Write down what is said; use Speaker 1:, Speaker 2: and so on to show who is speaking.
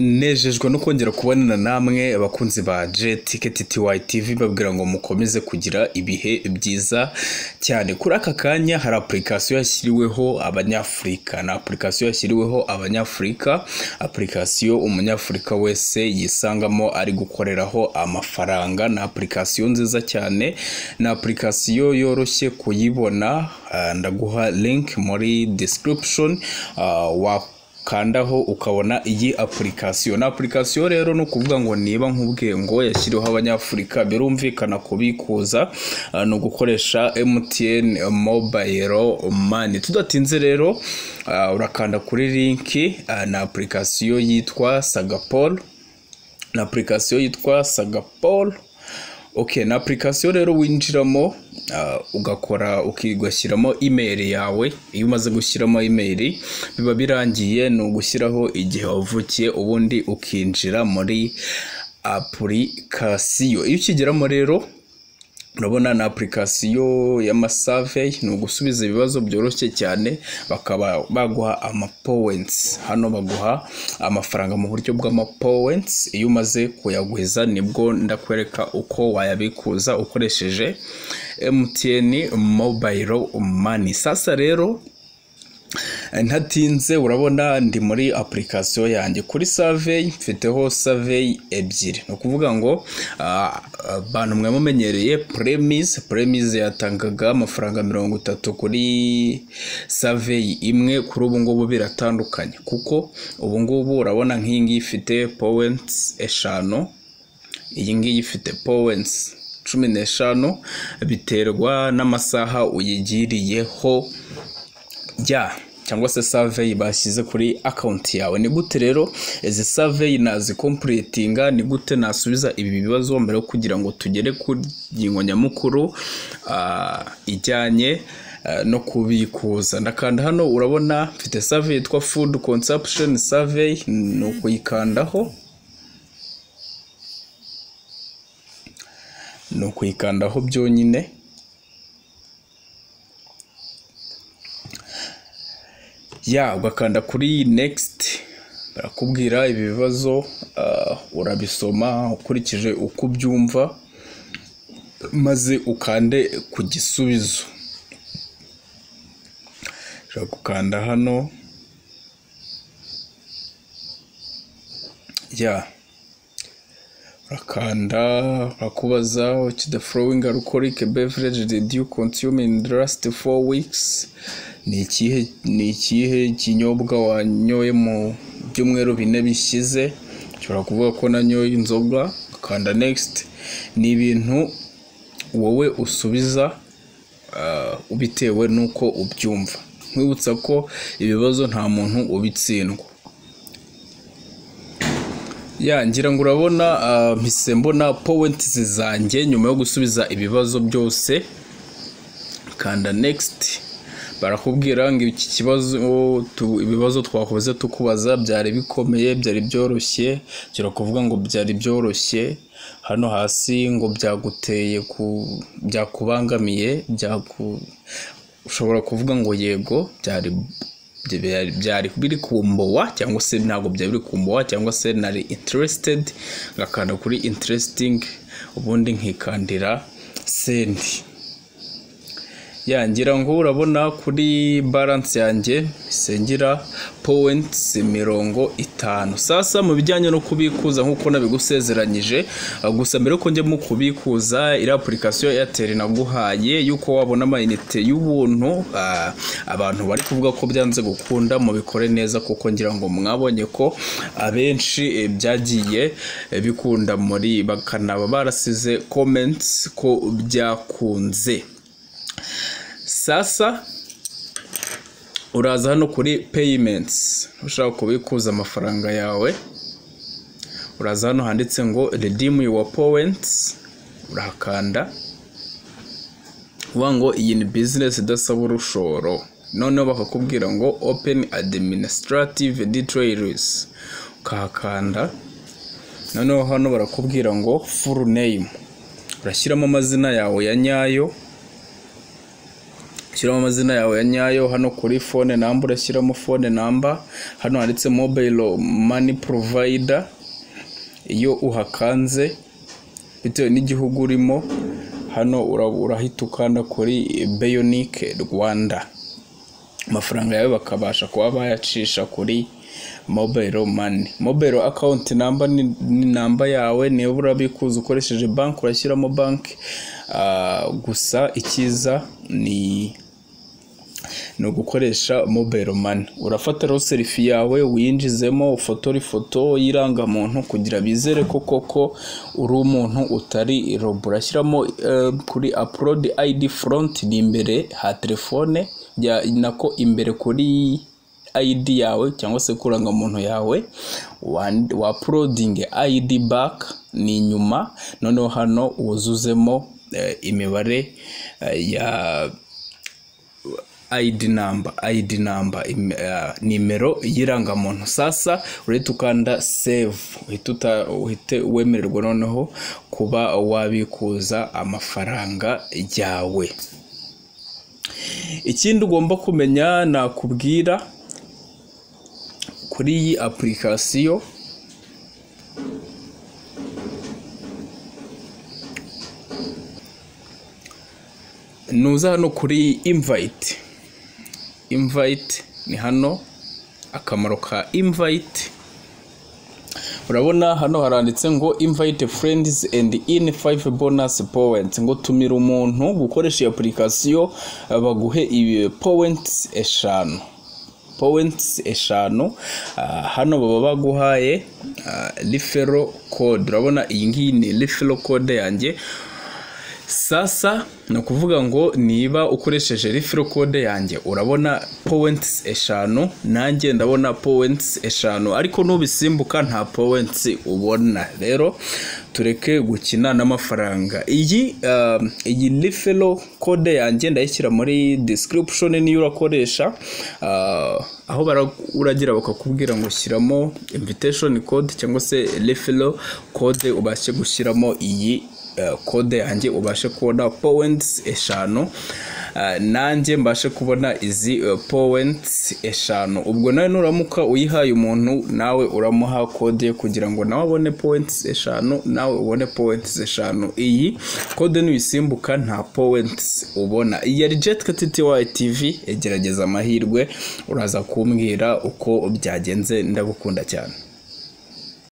Speaker 1: nejejwe no kongera kubonana namwe abakunzi ba Ticket TY TV babwira ngo mukomeze kugira ibihe byiza cyane. Kuri aka kanya hari application yashyiriweho abanyafurika ni application yashyiriweho abanyafurika application umunyafurika wese yisangamo ari gukoreraho amafaranga. Ni application nziza cyane. Ni application yoroshye kuyibona. Ah, ndaguha link muri description. Ah, kandaho ukabona iyi application. Na application rero ni ukuvuga ngo niba nkubwiye ngo yashyiriweho abanyafurika birumvikana kubikuza ah, ni ugukoresha MTN mobile money. Tudatinze rero ah, urakanda kuri linki ah, na application yitwa Sagapol na application yitwa Sagapol. Ok ni application rero winjiramo uh, ugakora ugashyiramo email yawe. Iyo umaze gushyiramo email biba birangiye ni ugushyiraho igihe wavukiye ubundi ukinjira muri application. Iyo ukigeramo rero urabona ni application y'amasurvey ni ugusubiza ibibazo byoroshye cyane bakaba baguha amapowens hano baguha amafaranga mu buryo bw'amapowens iyo umaze kuyagwiza ni bwo ndakwereka uko wayabikuza ukoresheje MTN mobile money. Sasa rero ntatinze urabona ndi muri application yanjye. Kuri survey mfiteho survey ebyiri. Ni ukuvuga ngo ah, abantu mwe mumenyereye premise premise yatangaga amafaranga mirongo itatu kuri survey imwe kuri ubu ngubu biratandukanye. Kuko ubu ngubu urabona nk'iyi ngiyi ifite points eshanu iyi ngiyi ifite points cumi n'eshanu biterwa n'amasaha uyigiriyeho. Ya. Cyangwa se survey bashyize kuri account yawe. Ni gute rero izi survey nazikompletinga ni gute nasubiza ibi bibazo mbere yo kugira ngo tugere ku ngingo nyamukuru ah, ijyanye ah, no kubikuza? Ndakanda hano urabona mfite survey yitwa food consumption survey. Ni ukuyikandaho. Ni ukuyikandaho byonyine. Ya ugakanda kuri next. Barakubwira ibi bibazo ah, urabisoma ukurikije uko ubyumva maze ukande ku gisubizo. Ushobora gukanda hano. Ya. Urakanda barakubaza which the following alcoholic beverage did you consume in the last four weeks. Ni ikihe ni ikihe kinyobwa wanyoye mu byumweru bine bishize? Ushobora kuvuga ko nanyoye inzoga ukanda next. Ni ibintu wowe usubiza ah, bitewe n'uko ubyumva. Nkwibutsa ko ibibazo nta muntu ubitsindwa. Ya ngira ngo urabona ah, mpise mbona points zanjye nyuma yo gusubiza ibibazo byose. Kanda next. Barakubwira ngo iki kibazo ibibazo twakoze tukubaza byari bikomeye byari byoroshye. Gira kuvuga ngo byari byoroshye. Hano hasi ngo byaguteye ku byakubangamiye byaku ushobora kuvuga ngo yego byari byari biri kumbowa cyangwa se ntabwo byari biri kumbowa cyangwa se nari interested ngakanda kuri interesting ubundi nkikandira sendi yangira ngo urabona kuri balance yanjye sengira points mirongo itanu. Sasa mu bijyanye no kubikuza nk'uko nabigusezeranyije gusa mbere yuko njya mu kubikuza iri application ya Airtel naguhaye yuko wabona amayinite y'ubuntu uh, abantu bari kuvuga ko byanze gukunda mubikore neza kuko ngira ngo mwabonye ko abenshi eh, byagiye eh, bikunda muri bakanaba barasize comments ko byakunze. Sasa uraza hano kuri payments. Ushaka kubikuza amafaranga yawe. Uraza hano handitse ngo redeem your points. Urahakanda uvuga ngo iyi ni business idasaba urushoro. Noneho bakakubwira ngo open administrative details. Ukahakanda. Noneho hano barakubwira ngo full name. Urashyiramo amazina yawe ya nyayo. Ushyiramo amazina yawe ya nyayo hano kuri phone namba urashyiramo phone namba hano handitse mobile money provider. Iyo uhakanze bitewe n'igihugu urimo hano ura- urahita ukanda kuri Bionic Rwanda. Amafaranga yawe bakabasha kuba bayacisha kuri mobile money. Mobile account number ni, namba yawe niba urabikuza ukoresheje banki urashyiramo banki. Ah, gusa icyiza ni ni ugukoresha mobile money. Urafata rero selfie yawe uyinjizemo ufotore ifoto y'irangamuntu kugira bizere ko koko uri umuntu utari robo. Urashyiramo eh, kuri upload id front ni imbere ha telefone nako imbere kuri ID yawe cyangwa se kurangamuntu yawe. Wa uploading ID back ni inyuma. Noneho hano wuzuzemo eh, imibare eh, ya ID number ID number eh, nimero y'irangamuntu. Sasa urahita ukanda save. Uhita uhite wemererwa noneho kuba wabikuza amafaranga yawe. Ikindi ugomba kumenya nakubwira kuri iyi apurikasiyo nuza hano kuri invayiti invayiti ni hano. Akamaro ka invayiti urabona hano haranditse ngo invite friends and in five bonus points. Ngo tumira umuntu gukoresha iyi apurikasiyo baguhe ibi points eshanu. Points eshanu. Ah, hano baba baguhaye rifero code. Urabona iyi ngiyi ni rifero code yanjye. Sasa ni ukuvuga ngo niba ukoresheje rifero code yanjye urabona points eshanu nanjye ndabona points eshanu. Ariko nubisimbuka nta points ubona. Rero tureke gukina n'amafaranga. Iyi uh, iyi rifero code yanjye ndayishyira muri description niyo urakoresha. Uh, aho uragira bakakubwira ngo shyiramo invitation code cyangwa se rifero code ubashe gushyiramo iyi kode yanjye ubashe kubona points eshanu. Uh, nanjye mbashe kubona izi uh, points eshanu. Ubwo nawe nuramuka uyihaye umuntu nawe uramuha kode kugira ngo nawe abone points eshanu nawe ubone points eshanu. Iyi kode nuyisimbuka nta points ubona. Iyi yari jet ktty tv egerageza amahirwe uraza kumbwira uko byagenze ndagukunda cyane.